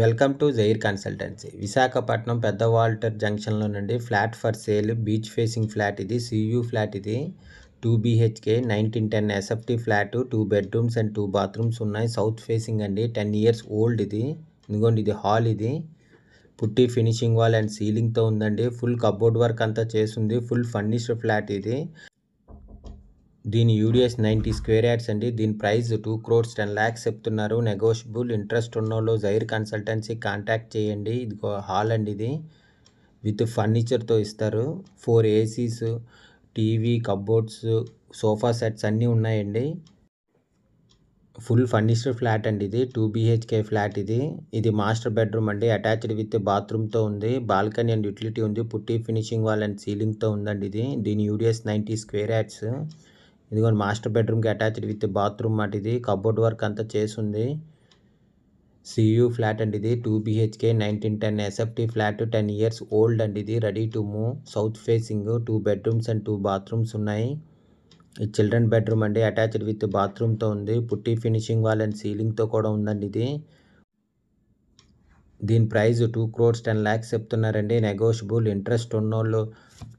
Welcome to Zair consultancy. Visakhapatnam Pedda Waltair జంక్షన్లో నుండి flat for sale beach facing flat ఇది CU flat ఇది two BHK nineteen ten SFT flat two bedrooms and two bathrooms ఉన్నాయి. South facing అండి ten years old ఇది. ఎందుకంటే ఇది hall ఇది. పుట్టి ఫినిషింగ్ వాల్ అండ్ సీలింగ్తో ఉందండి. ఫుల్ కబోర్డ్ వర్క్ అంతా చేసింది ఫుల్ ఫర్నిష్డ్ ఫ్లాట్ ఇది. దీని యూడిఎస్ నైంటీ స్క్వేర్ యార్డ్స్ అండి. దీని price two crores ten lakhs చెప్తున్నారు. నెగోషియబుల్ ఇంట్రెస్ట్ ఉన్నోళ్ళు జైర్ కన్సల్టెన్సీ కాంటాక్ట్ చేయండి. ఇది హాల్ అండి ఇది. విత్ ఫర్నిచర్తో ఇస్తారు. Four ACs TV cupboards sofa sets అన్నీ ఉన్నాయండి. ఫుల్ ఫర్నిష్డ్ ఫ్లాట్ అండి ఇది. టూ బీహెచ్కే ఫ్లాట్ ఇది. ఇది మాస్టర్ బెడ్రూమ్ అండి. అటాచ్డ్ విత్ బాత్రూమ్తో ఉంది. బాల్కనీ అండ్ యూటిలిటీ ఉంది. పుట్టి ఫినిషింగ్ వాల్ అండ్ సీలింగ్తో ఉందండి ఇది. దీని యూడిఎస్ నైంటీ స్క్వేర్ యాడ్స్. ఇదిగోండి మాస్టర్ బెడ్రూమ్కి అటాచ్డ్ విత్ బాత్రూమ్ మాట ఇది కబోర్డ్ వర్క్ అంతా చేసింది. సియూ ఫ్లాట్ అండి ఇది two BHK nineteen ten SFT flat ten years old అండి ఇది ready to move. South facing two bedrooms and two bathrooms ఉన్నాయి. ఇది చిల్డ్రన్ బెడ్రూమ్ అండి అటాచ్డ్ విత్ బాత్రూమ్తో ఉంది. పుట్టి ఫినిషింగ్ వాల్ అండ్ సీలింగ్తో కూడా ఉందండి ఇది. దీని price two crores ten lakhs చెప్తున్నారండి. నెగోషియబుల్ ఇంట్రెస్ట్ ఉన్నోళ్ళు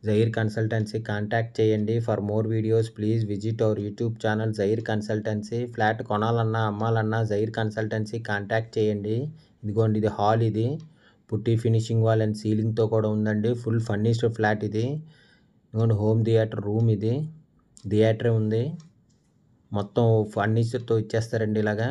జహీర్ కన్సల్టెన్సీ కాంటాక్ట్ చేయండి. For more videos please visit our YouTube channel Zair consultancy. Flat కొనాలన్నా అమ్మాలన్నా జైర్ కన్సల్టెన్సీ కాంటాక్ట్ చేయండి. ఇదిగోండి ఇది హాల్ ఇది. పుట్టి ఫినిషింగ్ వాల్ అండ్ సీలింగ్తో కూడా ఉందండి. ఫుల్ ఫర్నిష్డ్ ఫ్లాట్ ఇది. ఇదిగోండి హోమ్ థియేటర్ రూమ్ ఇది. థియేటర్ ఉంది. మొత్తం ఫర్నిచర్తో ఇచ్చేస్తారండి ఇలాగా.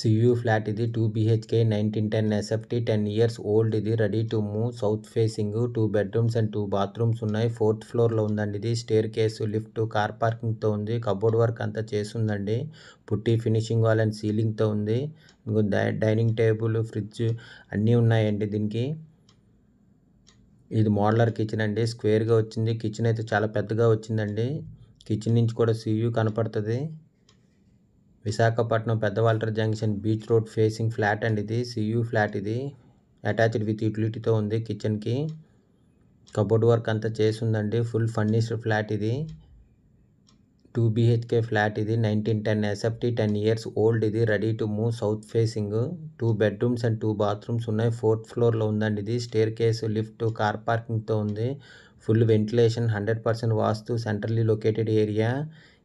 సియూ ఫ్లాట్ ఇది. Two BHK nineteen ten SFT ten years old ఇది. Ready to move. South facing two bedrooms and two bathrooms ఉన్నాయి. ఫోర్త్ ఫ్లోర్లో ఉందండి ఇది. స్టేర్ కేసు లిఫ్ట్ కార్ పార్కింగ్తో ఉంది. కబోర్డ్ వర్క్ అంతా చేస్తుందండి. పుట్టి ఫినిషింగ్ వాల్ అండ్ సీలింగ్తో ఉంది. డైనింగ్ టేబుల్ ఫ్రిడ్జ్ అన్నీ ఉన్నాయండి దీనికి. ఇది మోడలర్ కిచెన్ అండి. స్క్వేర్గా వచ్చింది. కిచెన్ అయితే చాలా పెద్దగా వచ్చిందండి. కిచెన్ నుంచి కూడా సియూ కనపడుతుంది. Visakhapatnam Peddawaltair junction beach road facing flat అండి ఇది సియూ ఫ్లాట్ ఇది. అటాచ్డ్ విత్ యూటిలిటీతో ఉంది కిచెన్కి. కబోర్డ్ వర్క్ అంతా చేసిందండి. ఫుల్ ఫర్నిష్డ్ ఫ్లాట్ ఇది. టూ బీహెచ్కే ఫ్లాట్ ఇది. Nineteen ten SFT ten years old ఇది. Ready to move south facing. Two bedrooms and two bathrooms ఉన్నాయి. ఫోర్త్ ఫ్లోర్లో ఉందండి ఇది. స్టేర్ కేసు లిఫ్ట్ కార్ పార్కింగ్తో ఉంది. Full ventilation hundred percent vastu centrally located area.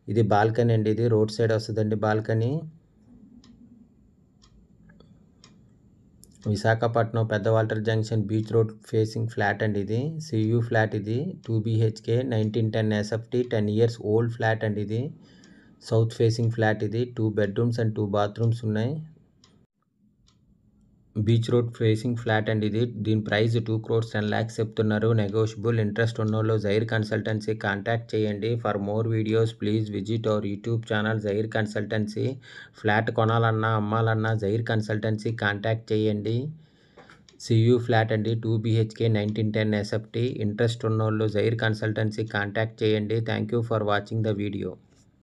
ఇది balcony అండి ఇది రోడ్ సైడ్ వస్తుందండి balcony. Visakhapatnam Pedda Waltair junction beach road facing flat అండి ఇది. సియు ఫ్లాట్ ఇది. Two BHK nineteen ten SFT ten years old flat అండి ఇది. South facing flat ఇది. Two bedrooms and two bathrooms ఉన్నాయి. బీచ్ రోడ్ ఫేసింగ్ ఫ్లాట్ అండి ఇది. దీని price two crores ten lakhs చెప్తున్నారు. నెగోషియబుల్ ఇంట్రెస్ట్ ఉన్నోళ్ళు జైర్ కన్సల్టెన్సీ కాంటాక్ట్ చేయండి. For more videos please visit our YouTube channel Zair consultancy. Flat కొనాలన్నా అమ్మాలన్నా జైర్ కన్సల్టెన్సీ కాంటాక్ట్ చేయండి. సియూ ఫ్లాట్ అండి. Two BHK nineteen ten SFT. Interest ఉన్నోళ్ళు Jair consultancy contact చేయండి. Thank you for watching the video.